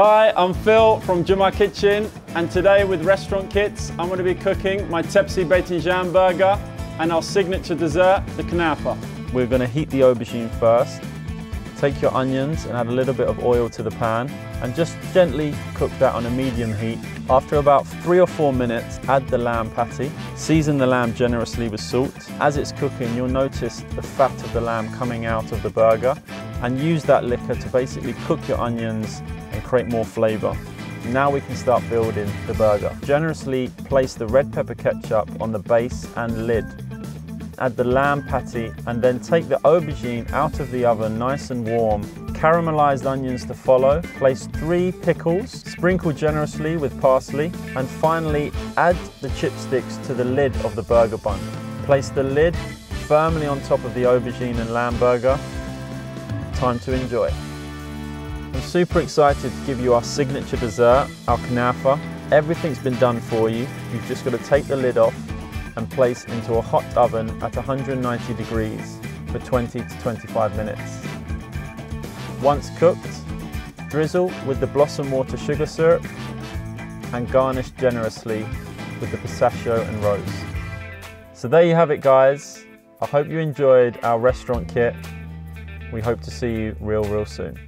Hi, I'm Phil from Juma Kitchen and today with Restaurant Kits I'm going to be cooking my Tepsi Beitenjan burger and our signature dessert, the knafa. We're going to heat the aubergine first. Take your onions and add a little bit of oil to the pan and just gently cook that on a medium heat. After about three or four minutes, add the lamb patty. Season the lamb generously with salt. As it's cooking, you'll notice the fat of the lamb coming out of the burger and use that liquor to basically cook your onions and create more flavour. Now we can start building the burger. Generously place the red pepper ketchup on the base and lid add the lamb patty and then take the aubergine out of the oven nice and warm. Caramelized onions to follow. Place three pickles, sprinkle generously with parsley and finally add the chipsticks to the lid of the burger bun. Place the lid firmly on top of the aubergine and lamb burger. Time to enjoy. I'm super excited to give you our signature dessert, our knafa. Everything's been done for you. You've just got to take the lid off and place into a hot oven at 190 degrees for 20 to 25 minutes. Once cooked, drizzle with the blossom water sugar syrup and garnish generously with the pistachio and rose. So there you have it guys. I hope you enjoyed our restaurant kit. We hope to see you real, real soon.